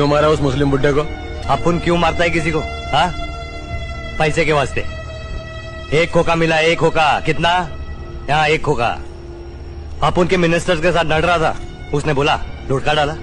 क्यों मारा उस मुस्लिम बुड्ढे को? अपुन क्यों मारता है किसी को? हाँ? पैसे के वास्ते। एक खोखा मिला, एक खोखा। कितना? यहाँ एक खोखा। अपुन के मिनिस्टर्स के साथ लड़ रहा था। उसने बोला लुटका डाला।